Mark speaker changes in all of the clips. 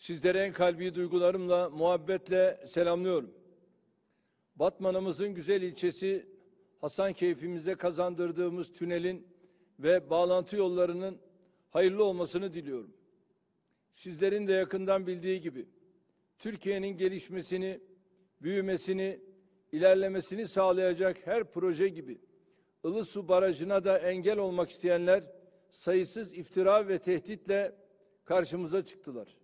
Speaker 1: Sizleri en kalbi duygularımla, muhabbetle selamlıyorum. Batman'ımızın güzel ilçesi Hasankeyf'imize kazandırdığımız tünelin ve bağlantı yollarının hayırlı olmasını diliyorum. Sizlerin de yakından bildiği gibi Türkiye'nin gelişmesini, büyümesini, ilerlemesini sağlayacak her proje gibi Ilısu Barajı'na da engel olmak isteyenler sayısız iftira ve tehditle karşımıza çıktılar.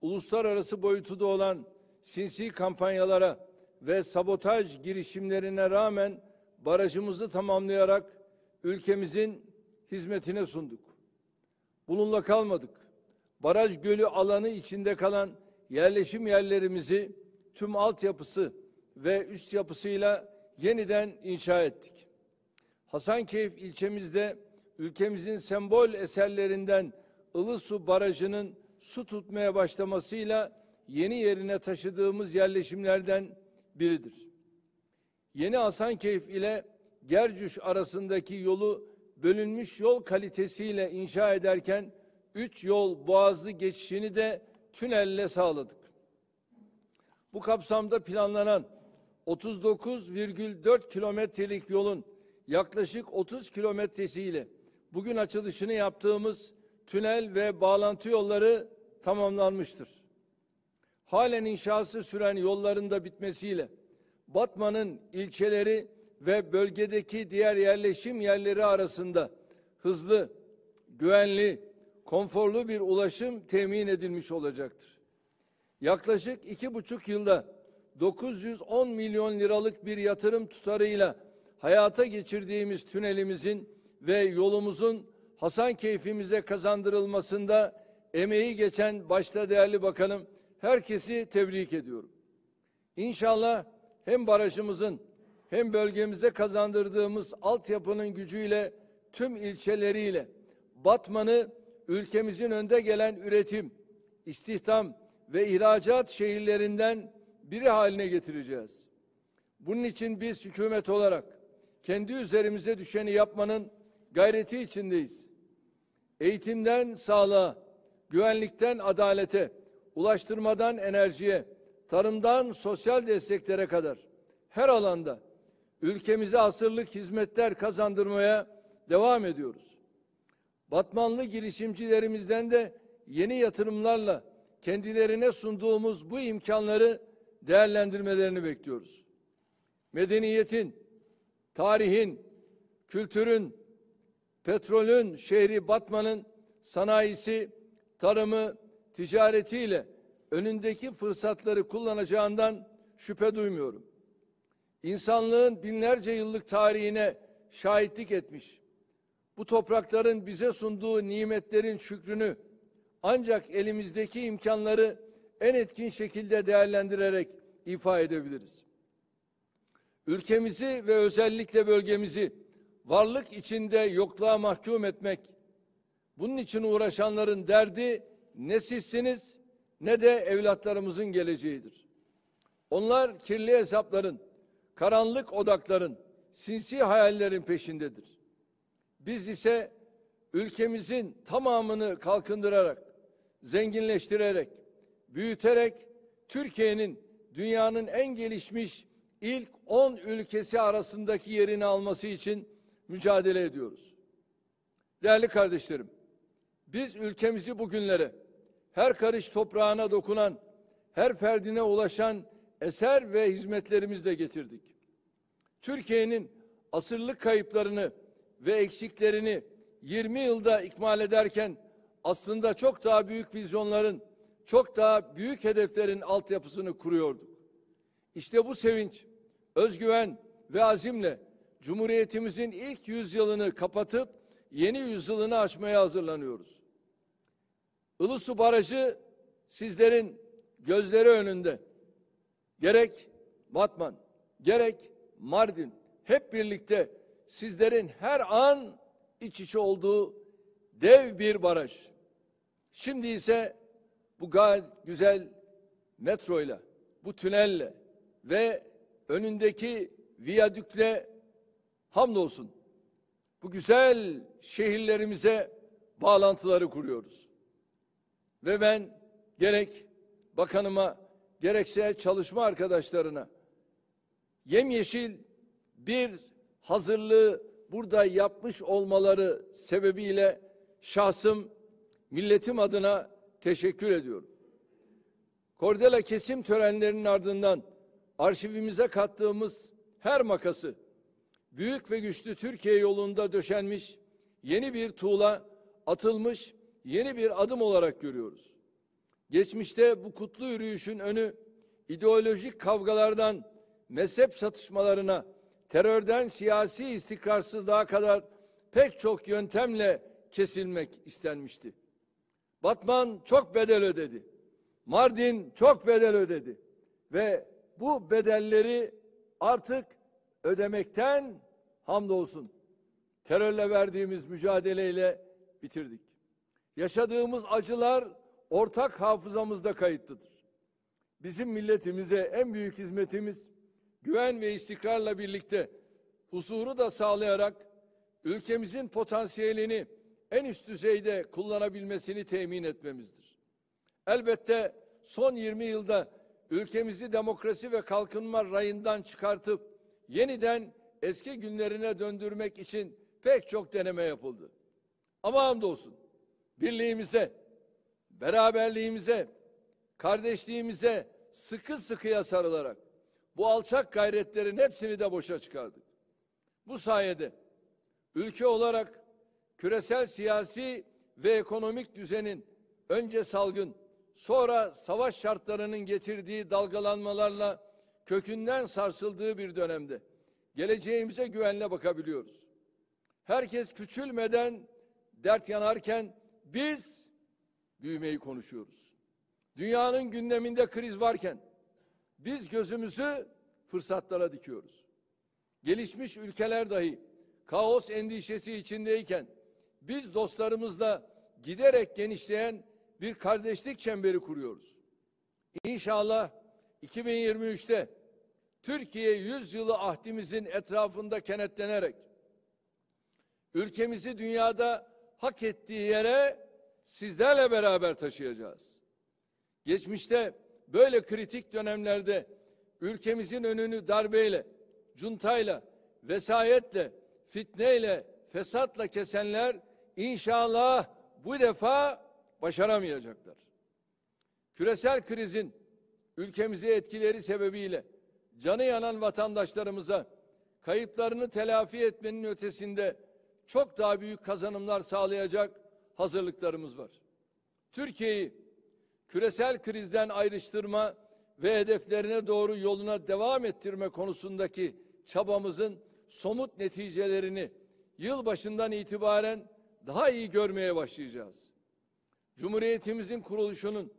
Speaker 1: Uluslararası boyutu da olan sinsi kampanyalara ve sabotaj girişimlerine rağmen barajımızı tamamlayarak ülkemizin hizmetine sunduk. Bununla kalmadık. Baraj gölü alanı içinde kalan yerleşim yerlerimizi tüm altyapısı ve üst yapısıyla yeniden inşa ettik. Hasankeyf ilçemizde ülkemizin sembol eserlerinden Ilısu Barajı'nın su tutmaya başlamasıyla yeni yerine taşıdığımız yerleşimlerden biridir. Yeni Hasankeyf ile Gercüş arasındaki yolu bölünmüş yol kalitesiyle inşa ederken üç yol boğazı geçişini de tünelle sağladık. Bu kapsamda planlanan 39,4 kilometrelik yolun yaklaşık 30 kilometresiyle bugün açılışını yaptığımız tünel ve bağlantı yolları tamamlanmıştır. Halen inşası süren yolların da bitmesiyle Batman'ın ilçeleri ve bölgedeki diğer yerleşim yerleri arasında hızlı, güvenli, konforlu bir ulaşım temin edilmiş olacaktır. Yaklaşık iki buçuk yılda 910 milyon liralık bir yatırım tutarıyla hayata geçirdiğimiz tünelimizin ve yolumuzun Hasan keyfimize kazandırılmasında emeği geçen başta değerli bakanım herkesi tebrik ediyorum. İnşallah hem barajımızın hem bölgemize kazandırdığımız altyapının gücüyle tüm ilçeleriyle Batman'ı ülkemizin önde gelen üretim, istihdam ve ihracat şehirlerinden biri haline getireceğiz. Bunun için biz hükümet olarak kendi üzerimize düşeni yapmanın gayreti içindeyiz. Eğitimden sağlığa, güvenlikten adalete, ulaştırmadan enerjiye, tarımdan sosyal desteklere kadar her alanda ülkemize asırlık hizmetler kazandırmaya devam ediyoruz. Batmanlı girişimcilerimizden de yeni yatırımlarla kendilerine sunduğumuz bu imkanları değerlendirmelerini bekliyoruz. Medeniyetin, tarihin, kültürün, petrolün şehri Batman'ın sanayisi, tarımı, ticaretiyle önündeki fırsatları kullanacağından şüphe duymuyorum. İnsanlığın binlerce yıllık tarihine şahitlik etmiş. Bu toprakların bize sunduğu nimetlerin şükrünü ancak elimizdeki imkanları en etkin şekilde değerlendirerek ifa edebiliriz. Ülkemizi ve özellikle bölgemizi varlık içinde yokluğa mahkum etmek, bunun için uğraşanların derdi ne sizsiniz ne de evlatlarımızın geleceğidir. Onlar kirli hesapların, karanlık odakların, sinsi hayallerin peşindedir. Biz ise ülkemizin tamamını kalkındırarak, zenginleştirerek, büyüterek Türkiye'nin dünyanın en gelişmiş ilk 10 ülkesi arasındaki yerini alması için mücadele ediyoruz. Değerli kardeşlerim, biz ülkemizi bugünlere her karış toprağına dokunan, her ferdine ulaşan eser ve hizmetlerimizle getirdik. Türkiye'nin asırlık kayıplarını ve eksiklerini 20 yılda ikmal ederken aslında çok daha büyük vizyonların, çok daha büyük hedeflerin altyapısını kuruyorduk. İşte bu sevinç, özgüven ve azimle Cumhuriyetimizin ilk yüzyılını kapatıp yeni yüzyılını açmaya hazırlanıyoruz. Ilısu Barajı sizlerin gözleri önünde. Gerek Batman, gerek Mardin hep birlikte sizlerin her an iç içe olduğu dev bir baraj. Şimdi ise bu gayet güzel metroyla, bu tünelle ve önündeki viyadükle hamdolsun bu güzel şehirlerimize bağlantıları kuruyoruz. Ve ben gerek bakanıma gerekse çalışma arkadaşlarına yemyeşil bir hazırlığı burada yapmış olmaları sebebiyle şahsım milletim adına teşekkür ediyorum. Kordela kesim törenlerinin ardından arşivimize kattığımız her makası büyük ve güçlü Türkiye yolunda döşenmiş yeni bir tuğla atılmış yeni bir adım olarak görüyoruz. Geçmişte bu kutlu yürüyüşün önü ideolojik kavgalardan mezhep çatışmalarına, terörden siyasi istikrarsızlığa kadar pek çok yöntemle kesilmek istenmişti. Batman çok bedel ödedi. Mardin çok bedel ödedi. Ve bu bedelleri artık ödemekten hamdolsun terörle verdiğimiz mücadeleyle bitirdik. Yaşadığımız acılar ortak hafızamızda kayıtlıdır. Bizim milletimize en büyük hizmetimiz güven ve istikrarla birlikte huzuru da sağlayarak ülkemizin potansiyelini en üst düzeyde kullanabilmesini temin etmemizdir. Elbette son 20 yılda ülkemizi demokrasi ve kalkınma rayından çıkartıp yeniden eski günlerine döndürmek için pek çok deneme yapıldı. Ama hamdolsun birliğimize, beraberliğimize, kardeşliğimize sıkı sıkıya sarılarak bu alçak gayretlerin hepsini de boşa çıkardık. Bu sayede ülke olarak küresel siyasi ve ekonomik düzenin önce salgın, sonra savaş şartlarının getirdiği dalgalanmalarla kökünden sarsıldığı bir dönemde geleceğimize güvenle bakabiliyoruz. Herkes küçülmeden dert yanarken biz büyümeyi konuşuyoruz. Dünyanın gündeminde kriz varken biz gözümüzü fırsatlara dikiyoruz. Gelişmiş ülkeler dahi kaos endişesi içindeyken biz dostlarımızla giderek genişleyen bir kardeşlik çemberi kuruyoruz. İnşallah 2023'te Türkiye 100 yılı ahdimizin etrafında kenetlenerek ülkemizi dünyada hak ettiği yere sizlerle beraber taşıyacağız. Geçmişte böyle kritik dönemlerde ülkemizin önünü darbeyle, cuntayla, vesayetle, fitneyle, fesatla kesenler inşallah bu defa başaramayacaklar. Küresel krizin ülkemize etkileri sebebiyle canı yanan vatandaşlarımıza kayıplarını telafi etmenin ötesinde çok daha büyük kazanımlar sağlayacak hazırlıklarımız var. Türkiye'yi küresel krizden ayrıştırma ve hedeflerine doğru yoluna devam ettirme konusundaki çabamızın somut neticelerini yılbaşından itibaren daha iyi görmeye başlayacağız. Cumhuriyetimizin kuruluşunun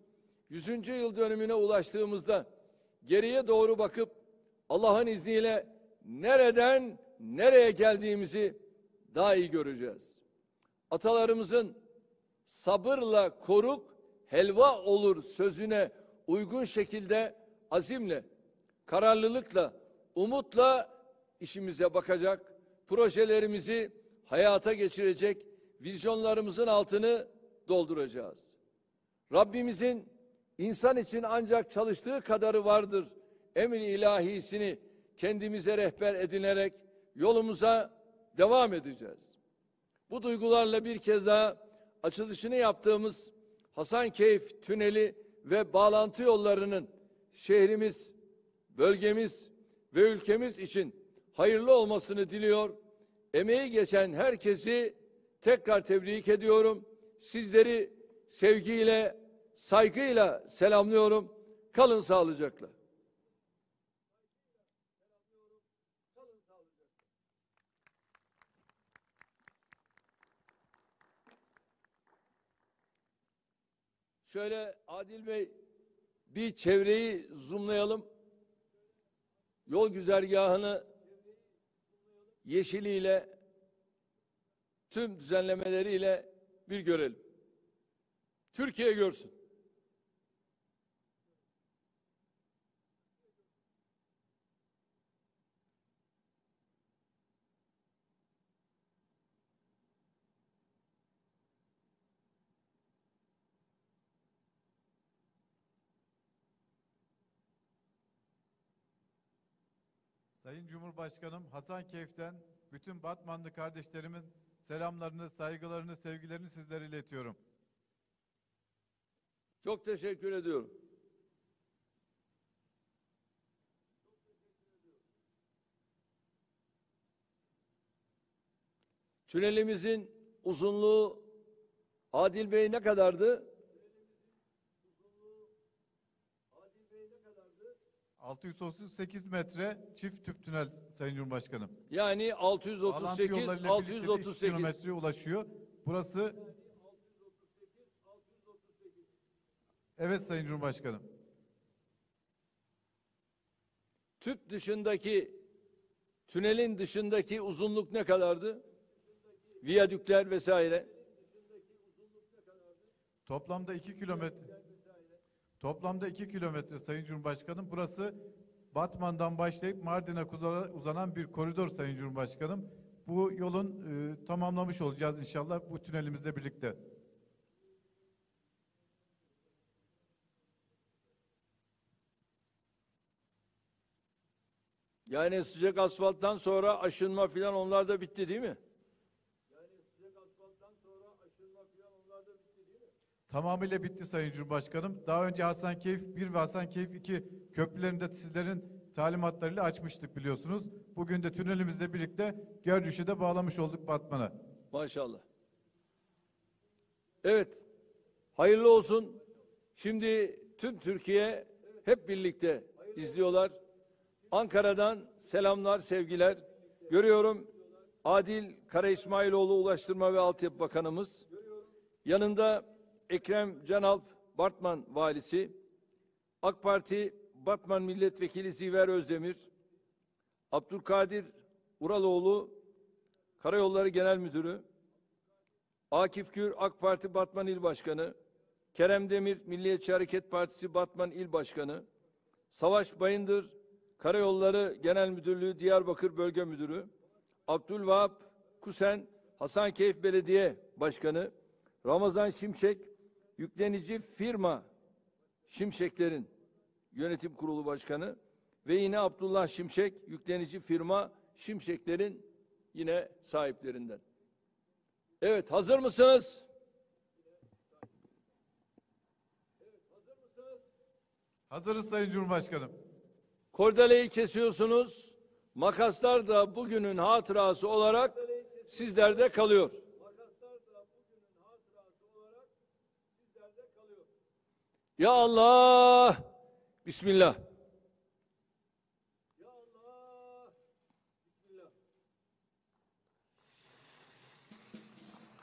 Speaker 1: 100. yıl dönümüne ulaştığımızda geriye doğru bakıp Allah'ın izniyle nereden nereye geldiğimizi daha iyi göreceğiz. Atalarımızın sabırla koruk helva olur sözüne uygun şekilde azimle, kararlılıkla, umutla işimize bakacak, projelerimizi hayata geçirecek, vizyonlarımızın altını dolduracağız. Rabbimizin insan için ancak çalıştığı kadarı vardır emri ilahisini kendimize rehber edinerek yolumuza devam edeceğiz. Bu duygularla bir kez daha açılışını yaptığımız Hasankeyf Tüneli ve bağlantı yollarının şehrimiz, bölgemiz ve ülkemiz için hayırlı olmasını diliyor. Emeği geçen herkesi tekrar tebrik ediyorum. Sizleri sevgiyle, saygıyla selamlıyorum. Kalın sağlıcakla. Şöyle Adil Bey bir çevreyi zoomlayalım. Yol güzergahını yeşiliyle tüm düzenlemeleriyle bir görelim. Türkiye görsün.
Speaker 2: Sayın Cumhurbaşkanım Hasankeyf'ten bütün Batmanlı kardeşlerimin selamlarını, saygılarını, sevgilerini sizlere iletiyorum.
Speaker 1: Çok teşekkür ediyorum. Tünelimizin uzunluğu Adil Bey ne kadardı?
Speaker 2: 638 metre çift tüp tünel Sayın Cumhurbaşkanım.
Speaker 1: Yani
Speaker 2: Bağlantı
Speaker 1: 638,
Speaker 2: yollarıyla birlikte de 2
Speaker 1: 638.
Speaker 2: kilometreye ulaşıyor. Burası Evet Sayın Cumhurbaşkanım.
Speaker 1: Tüp dışındaki, tünelin dışındaki uzunluk ne kadardı? Viyadükler vesaire.
Speaker 2: Toplamda 2 kilometre. Toplamda 2 kilometre Sayın Cumhurbaşkanım. Burası Batman'dan başlayıp Mardin'e uzanan bir koridor Sayın Cumhurbaşkanım. Bu yolun e, tamamlamış olacağız inşallah bu tünelimizle birlikte.
Speaker 1: Yani sıcak asfalttan sonra aşınma filan onlar da bitti değil mi?
Speaker 2: Tamamıyla bitti Sayın Cumhurbaşkanım. Daha önce Hasankeyf 1 ve Hasankeyf 2 köprülerini de sizlerin talimatlarıyla açmıştık biliyorsunuz. Bugün de tünelimizle birlikte Gerdüş'ü de bağlamış olduk Batman'a.
Speaker 1: Maşallah. Evet. Hayırlı olsun. Şimdi tüm Türkiye hep birlikte izliyorlar. Ankara'dan selamlar, sevgiler. Görüyorum Adil Kara İsmailoğlu Ulaştırma ve Altyapı Bakanımız. Yanında Ekrem Canalp Bartman Valisi. AK Parti Batman Milletvekili Ziver Özdemir. Abdülkadir Uraloğlu Karayolları Genel Müdürü. Akif Gür AK Parti Batman İl Başkanı, Kerem Demir Milliyetçi Hareket Partisi Batman İl Başkanı, Savaş Bayındır Karayolları Genel Müdürlüğü Diyarbakır Bölge Müdürü, Abdülvahap Kusen Hasankeyf Belediye Başkanı, Ramazan Şimşek yüklenici firma Şimşeklerin Yönetim Kurulu Başkanı ve yine Abdullah Şimşek yüklenici firma Şimşeklerin yine sahiplerinden. Evet, hazır mısınız?
Speaker 2: Hazırız Sayın Cumhurbaşkanım.
Speaker 1: Kordeleyi kesiyorsunuz. Makaslar da bugünün hatırası olarak sizlerde kalıyor. Ya Allah! Bismillah.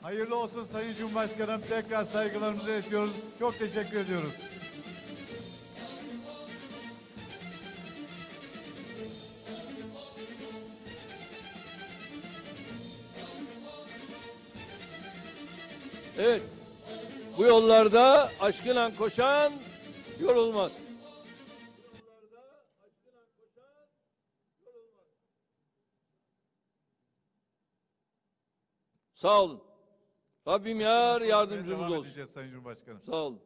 Speaker 2: Hayırlı olsun Sayın Cumhurbaşkanım. Tekrar saygılarımızı iletiyoruz. Çok teşekkür ediyoruz.
Speaker 1: Evet. Bu yollarda aşkına koşan yorulmaz. Sağ olun. Rabbim yar yardımcımız olsun.
Speaker 2: Sayın Cumhurbaşkanım.
Speaker 1: Sağ olun.